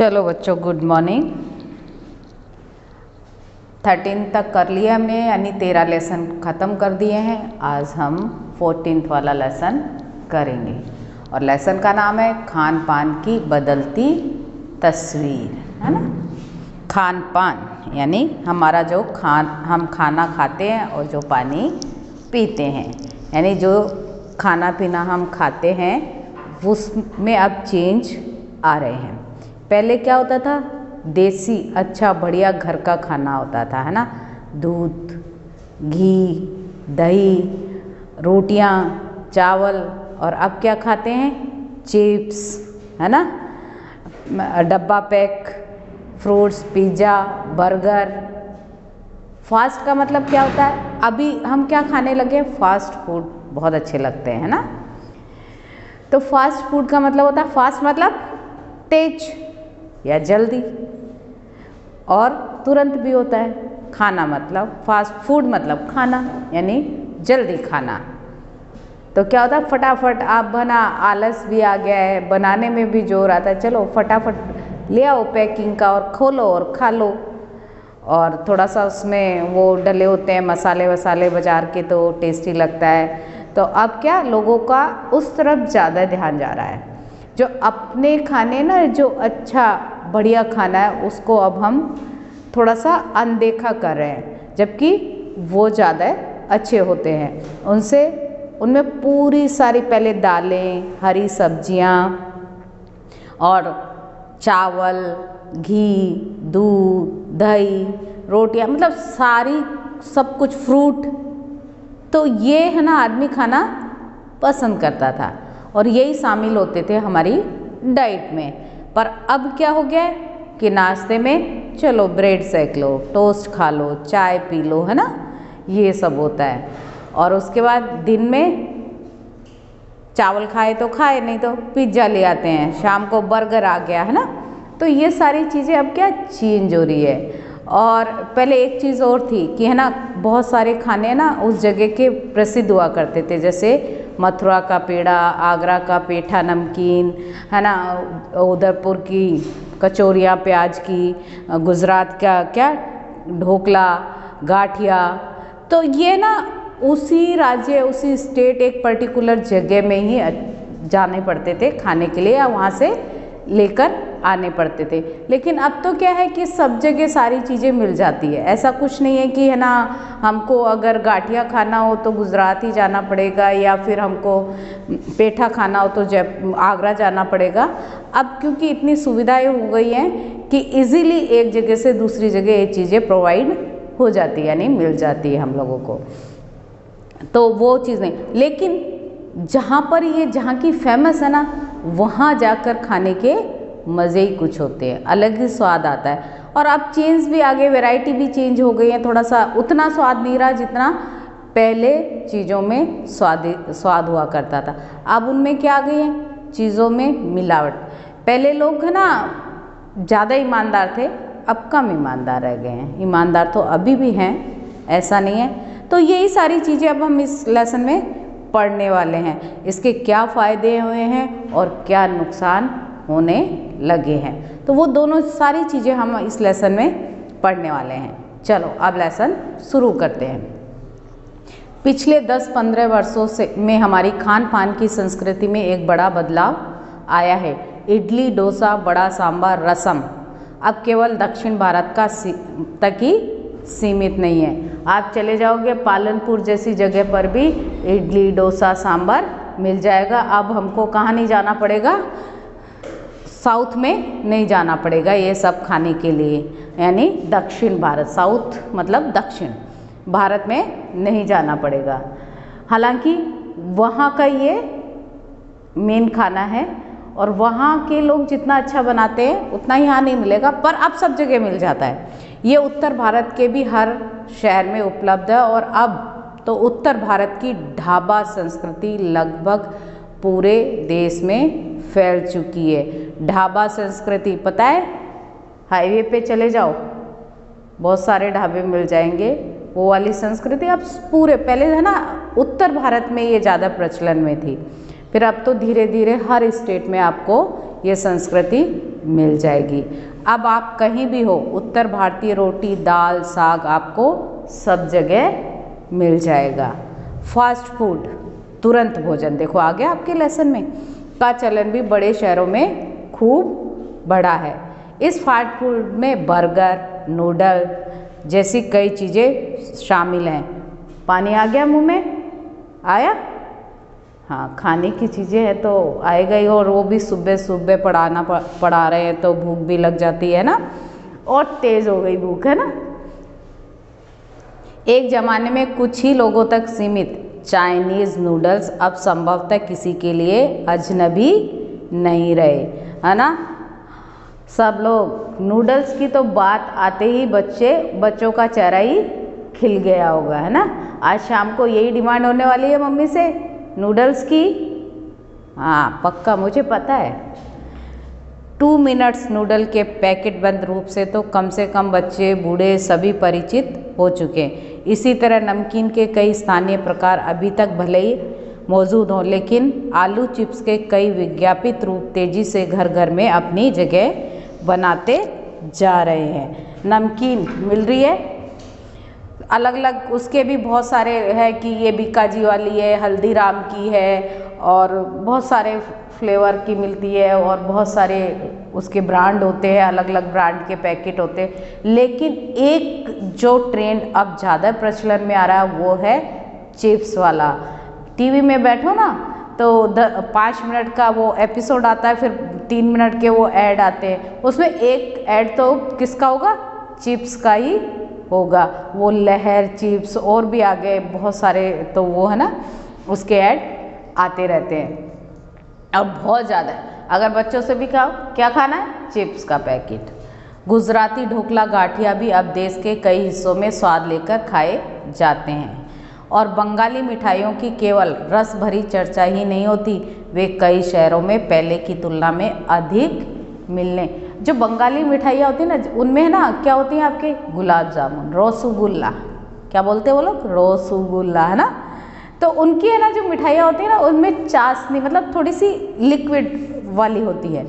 चलो बच्चों good morning thirteen तक कर लिया हमने, यानी तेरह लेसन ख़त्म कर दिए हैं। आज हम फोर्टीन वाला लेसन करेंगे। और लेसन का नाम है खान पान की बदलती तस्वीर, है ना? खान पान यानी हमारा जो खान, हम खाना खाते हैं और जो पानी पीते हैं। यानी जो खाना पीना हम खाते हैं, उसमें अब चेंज आ रहे हैं। पहले क्या होता था? देसी अच्छा बढ़िया घर का खाना होता था, है ना? दूध, घी, दही, रोटियाँ, चावल, और अब क्या खाते हैं? चिप्स, है ना? डब्बा pack, fruits, pizza, burger. Fast का मतलब क्या होता है? अभी हम क्या खाने लगे फास्ट फ़ूड बहुत अच्छे लगते हैं, है ना? तो फास्ट फ़ूड का मतलब होता है, फास्ट मतलब तेज। या जल्दी। और तुरंत भी होता है, खाना मतलब फास्ट फ़ूड मतलब खाना, यानी जल्दी खाना। तो क्या होता है, फटाफट आप बना, आलस भी आ गया है, बनाने में भी ज़ोर आता है, चलो फटाफट ले आओ पैकिंग का और खोलो और खा लो। और थोड़ा सा उसमें वो डले होते हैं, मसाले वसाले बाज़ार के तो टेस्टी लगता है। तो अब क्या, लोगों का उस तरफ़ ज़्यादा ध्यान जा रहा है। जो अपने खाने ना, जो अच्छा बढ़िया खाना है, उसको अब हम थोड़ा सा अनदेखा कर रहे हैं, जबकि वो ज़्यादा अच्छे होते हैं। उनसे, उनमें पूरी सारी पहले दालें, हरी सब्ज़ियाँ और चावल, घी, दूध, दही, रोटियाँ मतलब सारी, सब कुछ फ्रूट। तो ये है ना, आदमी खाना पसंद करता था। और यही शामिल होते थे हमारी डाइट में। पर अब क्या हो गया है? कि नाश्ते में, चलो ब्रेड सेक लो टोस्ट खा लो, चाय पी लो, है ना? ये सब होता है। और उसके बाद दिन में चावल खाए तो खाए, नहीं तो पिज़्ज़ा ले आते हैं। शाम को बर्गर आ गया, है ना? तो ये सारी चीज़ें अब क्या चेंज हो रही है? और पहले एक चीज़ और थी कि, है ना, बहुत सारे खाने ना उस जगह के प्रसिद्ध हुआ करते थे। जैसे मथुरा का पेड़ा, आगरा का पेठा नमकीन, है ना? उदयपुर की कचौरियाँ, प्याज की, गुजरात का क्या? ढोकला, गाठिया। तो ये ना उसी राज्य, उसी स्टेट एक पर्टिकुलर जगह में ही जाने पड़ते थे खाने के लिए या वहाँ से लेकर आने पड़ते थे। लेकिन अब तो क्या है कि सब जगह सारी चीज़ें मिल जाती है। ऐसा कुछ नहीं है कि, है ना, हमको अगर गाठिया खाना हो तो गुजरात ही जाना पड़ेगा या फिर हमको पेठा खाना हो तो जय, आगरा जाना पड़ेगा। अब क्योंकि इतनी सुविधाएँ हो गई हैं कि इजीली एक जगह से दूसरी जगह ये चीज़ें प्रोवाइड हो जाती है, यानी मिल जाती है हम लोगों को। तो वो चीज़ नहीं। लेकिन जहाँ पर ये, जहाँ की फ़ेमस है ना, वहाँ जाकर खाने के मज़े ही कुछ होते हैं, अलग ही स्वाद आता है। और अब चेंज भी आ गए वैरायटी भी चेंज हो गई है थोड़ा सा उतना स्वाद नहीं रहा जितना पहले चीज़ों में स्वाद स्वाद हुआ करता था। अब उनमें क्या आ गई है? चीज़ों में मिलावट। पहले लोग है ना, ज़्यादा ईमानदार थे, अब कम ईमानदार रह गए हैं। ईमानदार तो अभी भी हैं, ऐसा नहीं है। तो यही सारी चीज़ें अब हम इस लेसन में पढ़ने वाले हैं। इसके क्या फ़ायदे हुए हैं और क्या नुकसान होने लगे हैं। तो वो दोनों सारी चीज़ें हम इस लेसन में पढ़ने वाले हैं। चलो, अब लेसन शुरू करते हैं। पिछले 10-15 वर्षों से में हमारी खान पान की संस्कृति में एक बड़ा बदलाव आया है। इडली, डोसा, बड़ा सांभर, रसम। अब केवल दक्षिण भारत का तक ही सीमित नहीं है। आप चले जाओगे पालनपुर जैसी जगह पर भी इडली, डोसा, सांभर मिल जाएगा। अब हमको कहाँ नहीं जाना पड़ेगा? साउथ में नहीं जाना पड़ेगा ये सब खाने के लिए, यानी दक्षिण भारत, साउथ मतलब दक्षिण भारत में नहीं जाना पड़ेगा। हालाँकि वहाँ का ये मेन खाना है और वहाँ के लोग जितना अच्छा बनाते हैं, उतना यहाँ नहीं मिलेगा, पर अब सब जगह मिल जाता है। ये उत्तर भारत के भी हर शहर में उपलब्ध है और अब तो उत्तर भारत की ढाबा संस्कृति लगभग पूरे देश में फैल चुकी है। ढाबा संस्कृति, पता है? हाईवे पे चले जाओ, बहुत सारे ढाबे मिल जाएँगे। वो वाली संस्कृति अब पूरे, पहले है ना, उत्तर भारत में ये ज़्यादा प्रचलन में थी। फिर अब तो धीरे धीरे हर स्टेट में आपको ये संस्कृति मिल जाएगी। अब आप कहीं भी हो, उत्तर भारतीय रोटी, दाल, साग, आपको सब जगह मिल जाएगा। फास्ट फ़ूड, तुरंत भोजन। देखो, आ गया आपके लेसन में। का चलन भी बड़े शहरों में खूब बड़ा है। इस फास्ट फ़ूड में बर्गर नूडल जैसी कई चीज़ें शामिल हैं। पानी आ गया मुँह में? आया? हाँ खाने की चीज़ें हैं तो आएगा ही और वो भी सुबह सुबह पढ़ाना पढ़ा रहे हैं तो भूख भी लग जाती है ना? और तेज़ हो गई भूख, है ना? एक ज़माने में कुछ ही लोगों तक सीमित। चाइनीज़ नूडल्स अब संभवतः किसी के लिए अजनबी नहीं रहे। है ना? सब लोग। नूडल्स की तो बात आते ही बच्चे, बच्चों का चेहरा ही खिल गया होगा, है ना? आज शाम को यही डिमांड होने वाली है मम्मी से। नूडल्स की? हाँ पक्का, मुझे पता है। टू मिनट्स नूडल के पैकेट बंद रूप से तो कम से कम बच्चे, बूढ़े सभी परिचित हो चुके हैं। इसी तरह नमकीन के कई स्थानीय प्रकार अभी तक भले ही मौजूद हों, लेकिन आलू चिप्स के कई विज्ञापित रूप तेज़ी से घर घर में अपनी जगह बनाते जा रहे हैं। नमकीन मिल रही है। अलग अलग उसके भी बहुत सारे है कि ये बीकाजी वाली है, हल्दीराम की है, और बहुत सारे फ्लेवर की मिलती है, और बहुत सारे उसके ब्रांड होते हैं अलग अलग ब्रांड के पैकेट होते हैं। लेकिन एक जो ट्रेंड अब ज़्यादा प्रचलन में आ रहा है, वो है चिप्स वाला। टीवी में बैठो ना तो पाँच मिनट का वो एपिसोड आता है, फिर तीन मिनट के वो ऐड आते हैं। उसमें एक ऐड तो किसका होगा? चिप्स का ही होगा। वो लहर, चिप्स और भी आ गए बहुत सारे तो वो है ना, उसके ऐड आते रहते हैं। अब बहुत ज़्यादा अगर बच्चों से भी खाओ, क्या खाना है? चिप्स का पैकेट। गुजराती ढोकला गाठिया भी अब देश के कई हिस्सों में स्वाद लेकर खाए जाते हैं। और बंगाली मिठाइयों की केवल रस भरी चर्चा ही नहीं होती, वे कई शहरों में पहले की तुलना में अधिक मिलने। जो बंगाली मिठाइयाँ होती हैं ना, उनमें है ना क्या होती हैं आपके? गुलाब जामुन, रसगुल्ला। क्या बोलते हैं वो लोग? रसगुल्ला, है ना? तो उनकी, है ना, जो मिठाइयाँ होती हैं ना, उनमें चाशनी मतलब थोड़ी सी लिक्विड वाली होती है।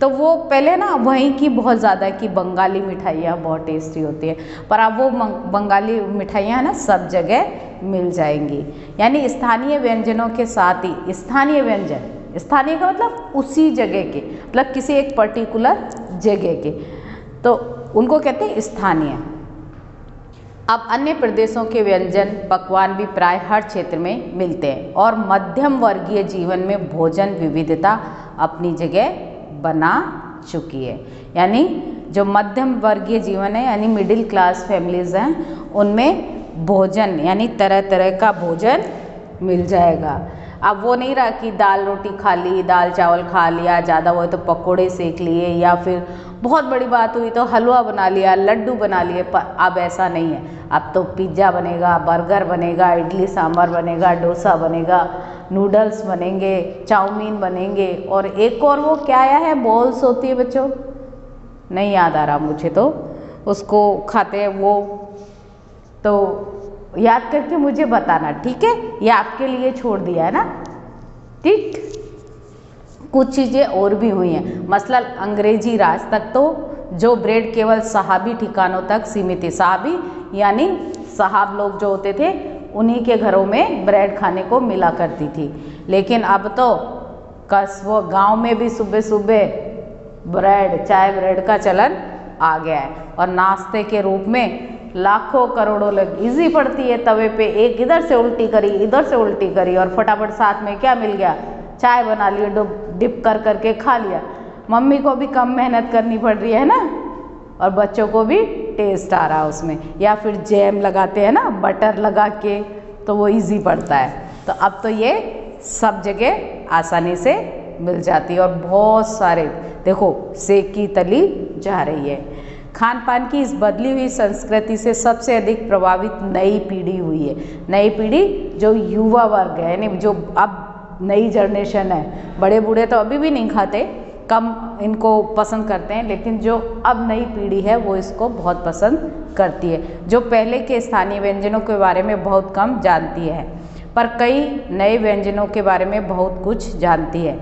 तो वो पहले ना, वहीं की बहुत ज़्यादा कि बंगाली मिठाइयाँ बहुत टेस्टी होती है। पर अब वो बंगाली मिठाइयाँ ना, सब जगह मिल जाएँगी। यानी स्थानीय व्यंजनों के साथ ही, स्थानीय व्यंजन, स्थानीय का मतलब उसी जगह के मतलब किसी एक पर्टिकुलर जगह के। तो उनको कहते हैं स्थानीय। अब अन्य प्रदेशों के व्यंजन पकवान भी प्राय हर क्षेत्र में मिलते हैं और मध्यम वर्गीय जीवन में भोजन विविधता अपनी जगह बना चुकी है। यानी जो मध्यम वर्गीय जीवन है, यानी मिडिल क्लास फैमिलीज़ हैं, उनमें भोजन, यानी तरह तरह का भोजन मिल जाएगा। अब वो नहीं रहा कि दाल रोटी खा ली, दाल चावल खा लिया, ज़्यादा हुआ तो पकोड़े सेक लिए, या फिर बहुत बड़ी बात हुई तो हलवा बना लिया, लड्डू बना लिए पर अब ऐसा नहीं है। अब तो पिज़्ज़ा बनेगा, बर्गर बनेगा, इडली, सांभर बनेगा, डोसा बनेगा, नूडल्स बनेंगे, चाउमीन बनेंगे, और एक और वो क्या आया है, बॉल्स होती है बच्चों? नहीं याद आ रहा मुझे तो। उसको खाते हैं वो तो याद करके मुझे बताना, ठीक है? ये आपके लिए छोड़ दिया है ना? ठीक? कुछ चीज़ें और भी हुई हैं। मसलन अंग्रेज़ी राज तक तो जो ब्रेड केवल सहाबी ठिकानों तक सीमित है सहाबी, यानी साहब लोग जो होते थे, उन्हीं के घरों में ब्रेड खाने को मिला करती थी। लेकिन अब तो कस्बों, गाँव में भी सुबह सुबह ब्रेड, चाय ब्रेड का चलन आ गया है। और नाश्ते के रूप में लाखों करोड़ों लोग इजी पड़ती है तवे पे। एक इधर से उल्टी करी, इधर से उल्टी करी और फटाफट साथ में क्या मिल गया? चाय बना ली डिप कर करके खा लिया। मम्मी को भी कम मेहनत करनी पड़ रही है ना? और बच्चों को भी टेस्ट आ रहा है उसमें। या फिर जैम लगाते हैं ना बटर लगा के तो वो इजी पड़ता है। तो अब तो ये सब जगह आसानी से मिल जाती है और बहुत सारे, देखो, सेक की तली जा रही है। खान पान की इस बदली हुई संस्कृति से सबसे अधिक प्रभावित नई पीढ़ी हुई है। नई पीढ़ी जो युवा वर्ग है, यानी जो अब नई जनरेशन है। बड़े बूढ़े तो अभी भी नहीं खाते, कम इनको पसंद करते हैं, लेकिन जो अब नई पीढ़ी है, वो इसको बहुत पसंद करती है। जो पहले के स्थानीय व्यंजनों के बारे में बहुत कम जानती है, पर कई नए व्यंजनों के बारे में बहुत कुछ जानती है।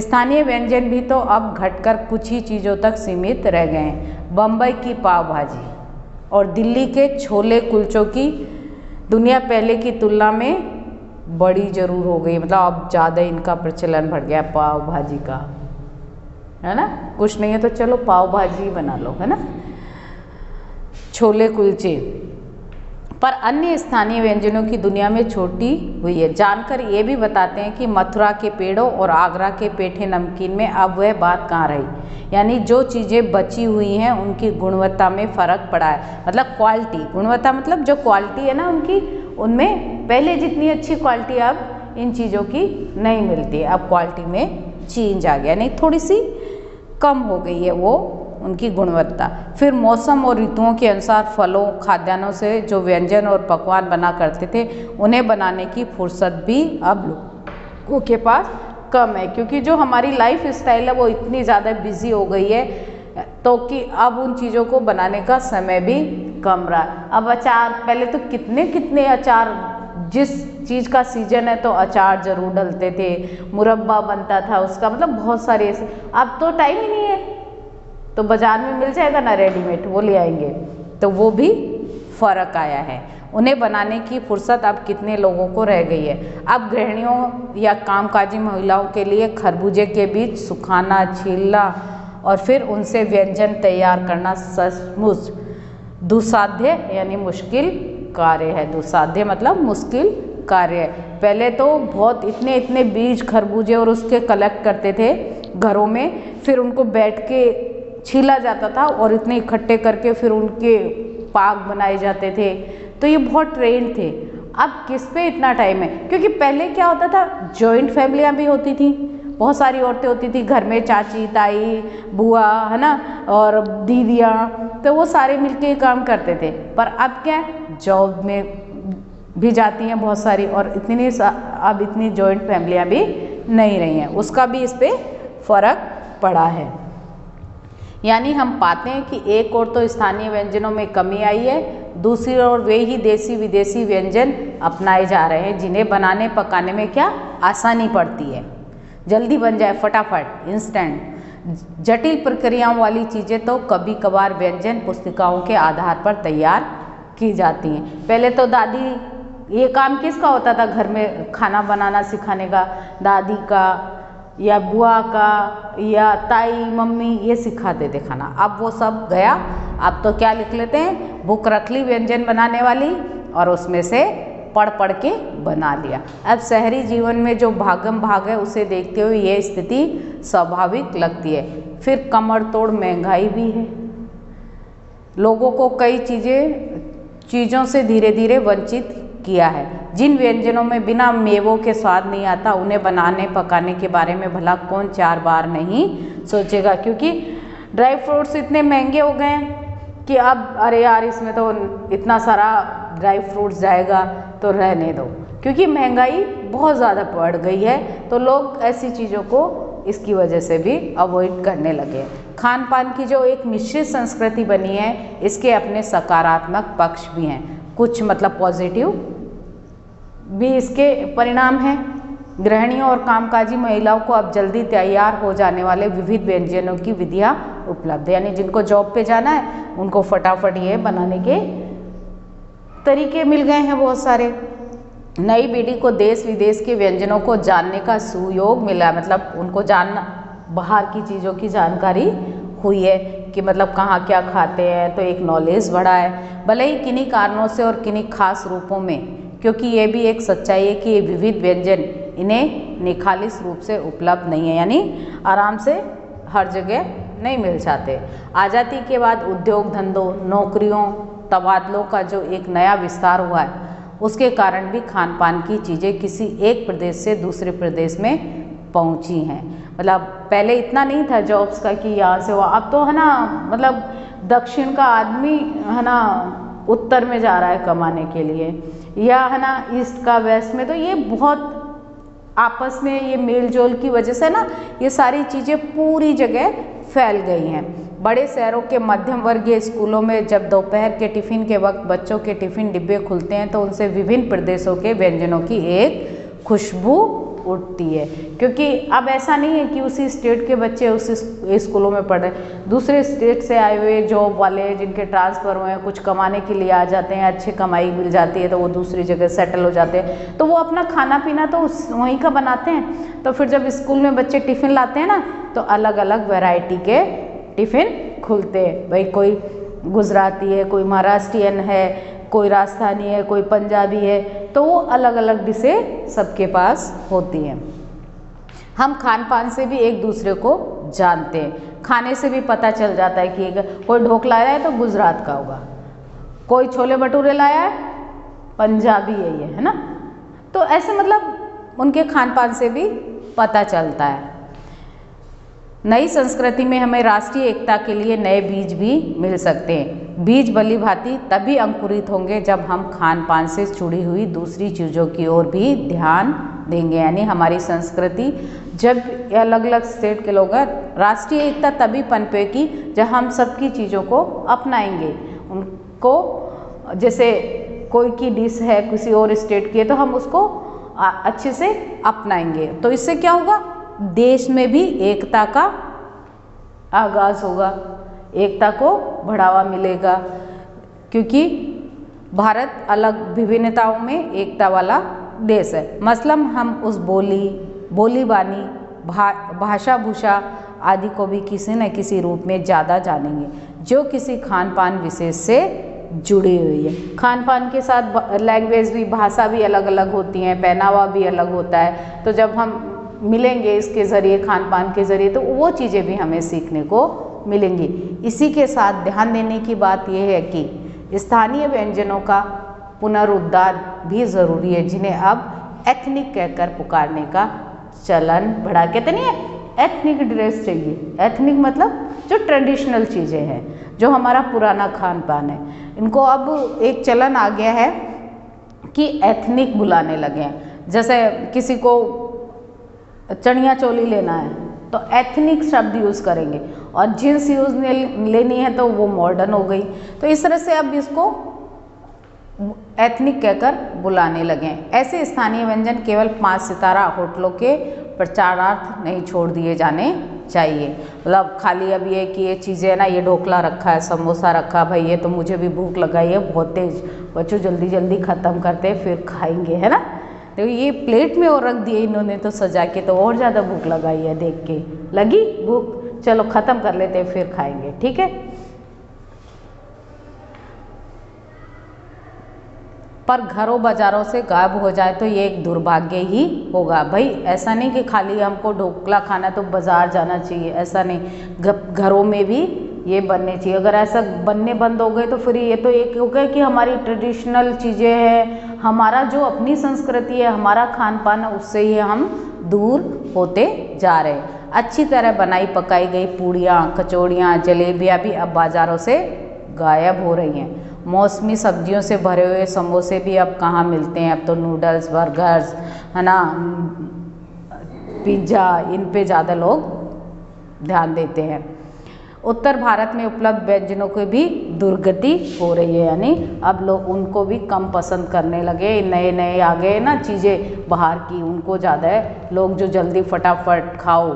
स्थानीय व्यंजन भी तो अब घटकर कुछ ही चीज़ों तक सीमित रह गए हैं। बम्बई की पाव भाजी और दिल्ली के छोले कुलचों की दुनिया पहले की तुलना में बड़ी ज़रूर हो गई। मतलब अब ज़्यादा इनका प्रचलन बढ़ गया पाव भाजी का। है ना? कुछ नहीं है तो चलो पाव भाजी बना लो, है ना? छोले कुलचे। पर अन्य स्थानीय व्यंजनों की दुनिया में छोटी हुई है। जानकर ये भी बताते हैं कि मथुरा के पेड़ों और आगरा के पेठे नमकीन में अब वह बात कहाँ रही? यानी जो चीज़ें बची हुई हैं, उनकी गुणवत्ता में फ़र्क पड़ा है। मतलब क्वालिटी। गुणवत्ता मतलब जो क्वालिटी है ना उनकी, उनमें पहले जितनी अच्छी क्वालिटी अब इन चीज़ों की नहीं मिलती अब क्वालिटी में चेंज आ गया। यानी थोड़ी सी कम हो गई है वो। उनकी गुणवत्ता। फिर मौसम और ऋतुओं के अनुसार फलों, खाद्यान्नों से जो व्यंजन और पकवान बना करते थे, उन्हें बनाने की फुर्सत भी अब लोगों के पास कम है। क्योंकि जो हमारी लाइफ स्टाइल है, वो इतनी ज़्यादा बिज़ी हो गई है तो कि अब उन चीज़ों को बनाने का समय भी कम रहा। अब अचार, पहले तो कितने कितने अचार, जिस चीज़ का सीज़न है तो अचार ज़रूर डलते थे, मुरब्बा बनता था, उसका मतलब बहुत सारे ऐसे। अब तो टाइम ही नहीं है। तो बाज़ार में मिल जाएगा ना रेडीमेड वो ले आएँगे। तो वो भी फ़र्क आया है। उन्हें बनाने की फुर्सत अब कितने लोगों को रह गई है? अब गृहणियों या कामकाजी महिलाओं के लिए खरबूजे के बीच सुखाना, छीलना और फिर उनसे व्यंजन तैयार करना सचमुच दुसाध्य यानी मुश्किल कार्य है। दुसाध्य मतलब मुश्किल कार्य पहले तो बहुत इतने इतने बीज खरबूजे और उसके कलेक्ट करते थे घरों में, फिर उनको बैठ के छीला जाता था और इतने इकट्ठे करके फिर उनके पाक बनाए जाते थे। तो ये बहुत ट्रेंड थे। अब किस पे इतना टाइम है? क्योंकि पहले क्या होता था जॉइंट फैमिलियाँ भी होती थी। बहुत सारी औरतें होती थी घर में चाची ताई बुआ है ना? और दीदियाँ तो वो सारे मिलके काम करते थे। पर अब क्या है जॉब में भी जाती हैं बहुत सारी और इतनी सा, अब इतनी जॉइंट फैमिलियाँ भी नहीं रही हैं। उसका भी इस पर फ़र्क पड़ा है। यानी हम पाते हैं कि एक और तो स्थानीय व्यंजनों में कमी आई है, दूसरी ओर वे ही देसी विदेशी व्यंजन अपनाए जा रहे हैं, जिन्हें बनाने, पकाने में क्या आसानी पड़ती है। जल्दी बन जाए, फटाफट इंस्टेंट जटिल प्रक्रियाओं वाली चीज़ें तो कभी कभार व्यंजन पुस्तिकाओं के आधार पर तैयार की जाती हैं। पहले तो दादी, ये काम किसका होता था घर में खाना बनाना सिखाने का? दादी का या बुआ का, या ताई, मम्मी, ये सिखाते थे खाना। अब वो सब गया। अब तो क्या लिख लेते हैं? बुक रख ली, व्यंजन बनाने वाली और उसमें से पढ़ पढ़ के बना लिया। अब शहरी जीवन में जो भागम भाग है, उसे देखते हुए ये स्थिति स्वाभाविक लगती है। फिर कमर तोड़ महँगाई भी है। लोगों को कई चीज़ें, चीज़ों से धीरे धीरे वंचित किया है। जिन व्यंजनों में बिना मेवों के स्वाद नहीं आता, उन्हें बनाने, पकाने के बारे में भला कौन चार बार नहीं सोचेगा? क्योंकि ड्राई फ्रूट्स इतने महँगे हो गए हैं कि अब, अरे यार, इसमें तो इतना सारा ड्राई फ्रूट्स जाएगा तो रहने दो। क्योंकि महँगाई बहुत ज़्यादा बढ़ गई है तो लोग ऐसी चीज़ों को इसकी वजह से भी अवॉइड करने लगे खान पान की जो एक मिश्रित संस्कृति बनी है, इसके अपने सकारात्मक पक्ष भी हैं। कुछ मतलब पॉजिटिव भी इसके परिणाम हैं। गृहिणियों और कामकाजी महिलाओं को अब जल्दी तैयार हो जाने वाले विविध व्यंजनों की विधियाँ उपलब्ध है। यानी जिनको जॉब पे जाना है, उनको फटाफट ये बनाने के तरीके मिल गए हैं बहुत सारे। नई पीढ़ी को देश विदेश के व्यंजनों को जानने का सुयोग मिला मतलब उनको जानना, बाहर की चीज़ों की जानकारी हुई है कि मतलब कहाँ क्या खाते हैं तो एक नॉलेज बढ़ा है। भले ही किन्हीं कारणों से और किन्हीं खास रूपों में क्योंकि ये भी एक सच्चाई है कि ये विविध व्यंजन इन्हें निखालिस रूप से उपलब्ध नहीं है, यानी आराम से हर जगह नहीं मिल जाते। आज़ादी के बाद उद्योग धंधों, नौकरियों, तबादलों का जो एक नया विस्तार हुआ है, उसके कारण भी खान पान की चीज़ें किसी एक प्रदेश से दूसरे प्रदेश में पहुँची हैं। मतलब पहले इतना नहीं था जॉब्स का कि यहाँ से वो, अब तो है ना मतलब दक्षिण का आदमी, है ना, उत्तर में जा रहा है कमाने के लिए। या है ना, ईस्ट का, वेस्ट में तो ये बहुत आपस में ये मेल जोल की वजह से ना, ये सारी चीज़ें पूरी जगह फैल गई हैं। बड़े शहरों के मध्यम वर्गीय स्कूलों में जब दोपहर के टिफ़िन के वक्त बच्चों के टिफ़िन डिब्बे खुलते हैं तो उनसे विभिन्न प्रदेशों के व्यंजनों की एक खुशबू उठती है। क्योंकि अब ऐसा नहीं है कि उसी स्टेट के बच्चे उसी स्कूलों में पढ़ रहे दूसरे स्टेट से आए हुए जॉब वाले जिनके ट्रांसफ़र हुए हैं, कुछ कमाने के लिए आ जाते हैं, अच्छी कमाई मिल जाती है तो वो दूसरी जगह सेटल हो जाते हैं। तो वो अपना खाना पीना तो उस, वहीं का बनाते हैं। तो फिर जब स्कूल में बच्चे टिफ़िन लाते हैं ना तो अलग अलग वेराइटी के टिफ़िन खुलते हैं। भाई कोई गुजराती है, कोई महाराष्ट्रियन है कोई राजस्थानी है, कोई पंजाबी है तो वो अलग अलग डिशें सबके पास होती हैं। हम खान पान से भी एक दूसरे को जानते हैं। खाने से भी पता चल जाता है कि कोई ढोकला लाया है तो गुजरात का होगा। कोई छोले भटूरे लाया है, पंजाबी है ये, है ना? तो ऐसे मतलब उनके खान पान से भी पता चलता है। नई संस्कृति में हमें राष्ट्रीय एकता के लिए नए बीज भी मिल सकते हैं। बीज बली भांति तभी अंकुरित होंगे जब हम खान पान से जुड़ी हुई दूसरी चीज़ों की ओर भी ध्यान देंगे। यानी हमारी संस्कृति जब अलग अलग स्टेट के लोग हैं, राष्ट्रीय एकता तभी पनपेगी जब हम सबकी चीज़ों को अपनाएँगे। उनको जैसे कोई की डिश है किसी और स्टेट की है तो हम उसको अच्छे से अपनाएँगे। तो इससे क्या होगा? देश में भी एकता का आगाज़ होगा। एकता को बढ़ावा मिलेगा क्योंकि भारत अलग विभिन्नताओं में एकता वाला देश है। मसलन हम उस बोली बोली बानी भा, भाषा भूषा आदि को भी किसी न किसी रूप में ज़्यादा जानेंगे जो किसी खान पान विशेष से जुड़ी हुई है। खान पान के साथ लैंग्वेज भी भाषा भी अलग अलग होती हैं पहनावा भी अलग होता है तो जब हम मिलेंगे इसके ज़रिए खान पान के ज़रिए तो वो चीज़ें भी हमें सीखने को मिलेंगी। इसी के साथ ध्यान देने की बात यह है कि स्थानीय व्यंजनों का पुनरुद्धार भी ज़रूरी है, जिन्हें अब एथनिक कहकर पुकारने का चलन बढ़ा। कहते नहीं है? एथनिक ड्रेस चाहिए। एथनिक मतलब जो ट्रेडिशनल चीज़ें हैं, जो हमारा पुराना खान पान है। इनको अब एक चलन आ गया है कि एथनिक बुलाने लगे हैं। जैसे किसी को चनिया चोली लेना है तो एथनिक शब्द यूज़ करेंगे। और जींस यूज़ लेनी है तो वो मॉडर्न हो गई। तो इस तरह से अब इसको एथनिक कहकर बुलाने लगे ऐसे स्थानीय व्यंजन केवल पाँच सितारा होटलों के प्रचारार्थ नहीं छोड़ दिए जाने चाहिए। मतलब खाली अब ये कि ये चीज़ें ना, ये ढोकला रखा है, समोसा रखा भाई ये तो मुझे भी भूख लगाई है बहुत तेज, बच्चों जल्दी जल्दी ख़त्म करते फिर खाएँगे, है ना? तो ये प्लेट में और रख दिए इन्होंने तो सजा के तो और ज़्यादा भूख लगाई है देख के। लगी भूख? चलो ख़त्म कर लेते हैं, फिर खाएँगे, ठीक है? पर घरों बाज़ारों से गायब हो जाए तो ये एक दुर्भाग्य ही होगा। भाई, ऐसा नहीं कि खाली हमको ढोकला खाना तो बाज़ार जाना चाहिए, ऐसा नहीं। घरों में भी ये बनने चाहिए। अगर ऐसा बनने बंद हो गए तो फिर ये तो एक हो गया कि हमारी ट्रेडिशनल चीज़ें हैं, हमारा जो अपनी संस्कृति है, हमारा खान पान है, उससे ही हम दूर होते जा रहे हैं। अच्छी तरह बनाई, पकाई गई पूड़ियाँ, कचौड़ियाँ, जलेबियाँ भी अब बाज़ारों से गायब हो रही हैं। मौसमी सब्जियों से भरे हुए समोसे भी अब कहाँ मिलते हैं? अब तो नूडल्स, बर्गर्स, है ना? पिज़्ज़ा, इन पे ज़्यादा लोग ध्यान देते हैं। उत्तर भारत में उपलब्ध व्यंजनों की भी दुर्गति हो रही है, यानी अब लोग उनको भी कम पसंद करने लगे। नए नए आ गए ना चीज़ें बाहर की, उनको ज़्यादा है। लोग जो जल्दी फटाफट खाओ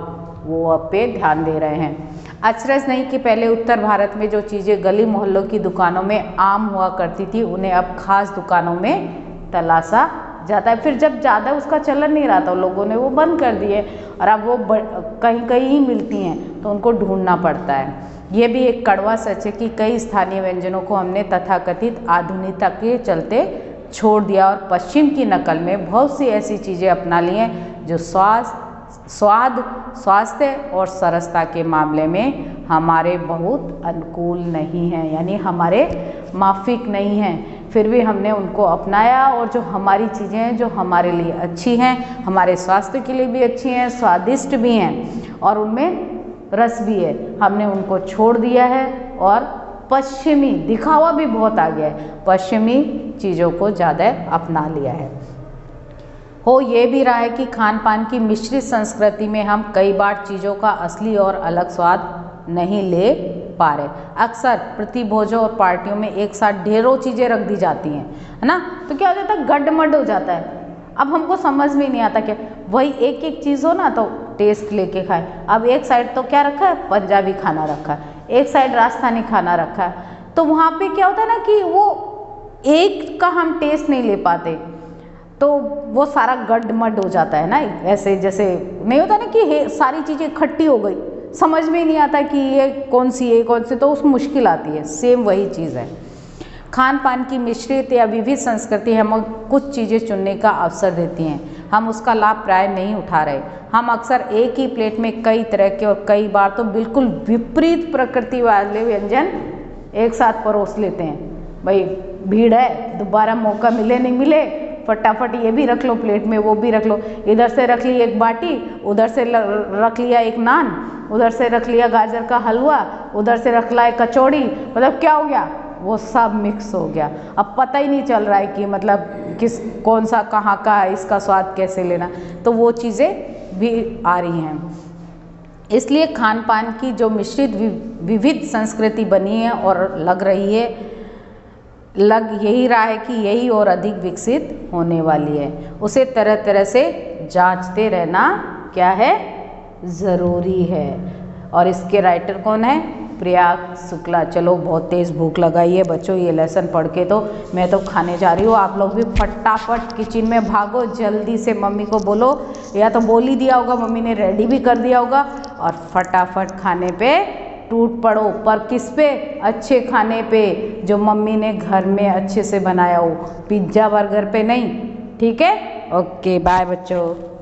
वो अब पे ध्यान दे रहे हैं। अचरज नहीं कि पहले उत्तर भारत में जो चीज़ें गली मोहल्लों की दुकानों में आम हुआ करती थी, उन्हें अब खास दुकानों में तलाशा जाता है। फिर जब ज़्यादा उसका चलन नहीं रहा था लोगों ने वो बंद कर दिए और अब वो कहीं कहीं ही मिलती हैं तो उनको ढूंढना पड़ता है। ये भी एक कड़वा सच है कि कई स्थानीय व्यंजनों को हमने तथाकथित आधुनिकता के चलते छोड़ दिया और पश्चिम की नकल में बहुत सी ऐसी चीज़ें अपना ली हैं जो स्वास्थ्य स्वाद, स्वास्थ्य और सरसता के मामले में हमारे बहुत अनुकूल नहीं हैं, यानी हमारे माफिक नहीं हैं। फिर भी हमने उनको अपनाया और जो हमारी चीज़ें हैं, जो हमारे लिए अच्छी हैं, हमारे स्वास्थ्य के लिए भी अच्छी हैं, स्वादिष्ट भी हैं और उनमें रस भी है। हमने उनको छोड़ दिया है और पश्चिमी, दिखावा भी बहुत आ गया है। पश्चिमी चीज़ों को ज़्यादा अपना लिया है। हो ये भी रहा है कि खान पान की मिश्रित संस्कृति में हम कई बार चीज़ों का असली और अलग स्वाद नहीं ले पा रहे। अक्सर प्रतिभोजों और पार्टियों में एक साथ ढेरों चीज़ें रख दी जाती हैं, है ना? तो क्या हो जाता है? गड्ढमड हो जाता है। अब हमको समझ में नहीं आता क्या वही एक एक चीज़ हो ना तो टेस्ट लेके खाए। अब एक साइड तो क्या रखा है? पंजाबी खाना रखा है। एक साइड राजस्थानी खाना रखा है। तो वहाँ पे क्या होता है ना कि वो एक का हम टेस्ट नहीं ले पाते। तो वो सारा गड मड हो जाता है ना ऐसे जैसे, नहीं होता ना कि सारी चीज़ें इकट्ठी हो गई। समझ में नहीं आता कि ये कौन सी है कौन सी तो उस मुश्किल आती है। सेम वही चीज़ है। खान पान की मिश्रित या विविध संस्कृति हमें कुछ चीज़ें चुनने का अवसर देती हैं। हम उसका लाभ प्राय नहीं उठा रहे। हम अक्सर एक ही प्लेट में कई तरह के और कई बार तो बिल्कुल विपरीत प्रकृति वाले व्यंजन एक साथ परोस लेते हैं। भाई, भीड़ है, दोबारा मौका मिले, नहीं मिले फटाफट ये भी रख लो, प्लेट में वो भी रख लो। इधर से रख ली एक बाटी, उधर से रख लिया एक नान, उधर से रख लिया गाजर का हलवा, उधर से रख लिया कचौड़ी। मतलब क्या हो गया? वो सब मिक्स हो गया। अब पता ही नहीं चल रहा है कि मतलब किस, कौन सा, कहाँ का है, इसका स्वाद कैसे लेना। तो वो चीज़ें भी आ रही हैं। इसलिए खान पान की जो मिश्रित विविध संस्कृति बनी है और लग रही है लग यही रहा है कि यही और अधिक विकसित होने वाली है। उसे तरह तरह से जांचते रहना क्या है? ज़रूरी है। और इसके राइटर कौन है? प्रयाग शुक्ला। चलो, बहुत तेज़ भूख लगाई है बच्चों, ये लेसन पढ़ के तो मैं तो खाने जा रही हूँ। आप लोग भी फटाफट किचन में भागो, जल्दी से मम्मी को बोलो। या तो बोल ही दिया होगा, मम्मी ने रेडी भी कर दिया होगा। और फटाफट खाने पे टूट पड़ो, पर किस पे? अच्छे खाने पे, जो मम्मी ने घर में अच्छे से बनाया हो। पिज़्ज़ा बर्गर पे नहीं, ठीक है? ओके बाय बच्चों।